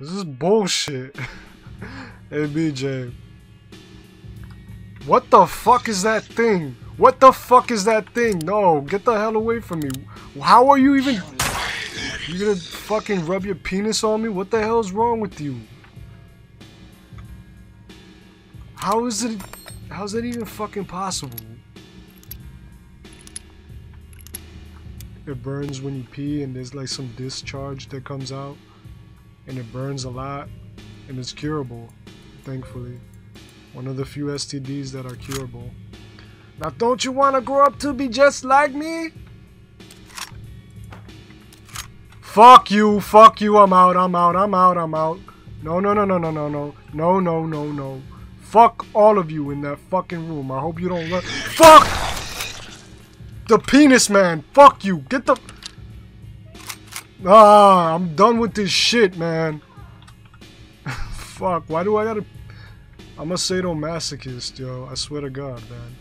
This is bullshit. hey, BJ. What the fuck is that thing? What the fuck is that thing? No, get the hell away from me. How are you even... You gonna fucking rub your penis on me? What the hell's wrong with you? How is it... How's that even fucking possible? It burns when you pee and there's like some discharge that comes out. And it burns a lot. And it's curable, thankfully. One of the few STDs that are curable. Now don't you want to grow up to be just like me? Fuck you, fuck you, I'm out, I'm out, I'm out, I'm out. No, no, no, no, no, no, no. No, no, no, no. Fuck all of you in that fucking room. I hope you don't look. Fuck! The penis man. Fuck you. Get the... Ah, I'm done with this shit, man. Fuck, why do I gotta... I'm a sadomasochist, yo. I swear to God, man.